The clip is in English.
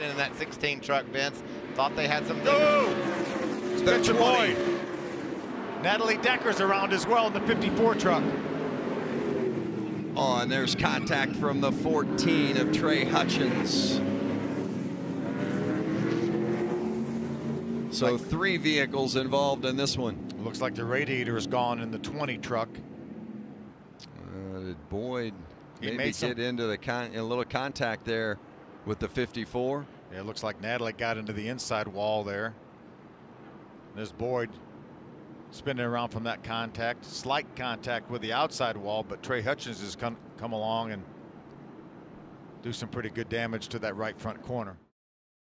happening in that 16 truck, Vince. Thought they had something. Go! Spencer 20. Boyd. Natalie Decker's around as well in the 54 truck. Oh, and there's contact from the 14 of Trey Hutchens. So three vehicles involved in this one. Looks like the radiator is gone in the 20 truck. Uh, did Boyd He maybe made some- get into the con a little contact there with the 54? Yeah, it looks like Natalie got into the inside wall there. There's Boyd spinning around from that contact. Slight contact with the outside wall, but Trey Hutchens has come, come along and do some pretty good damage to that right front corner.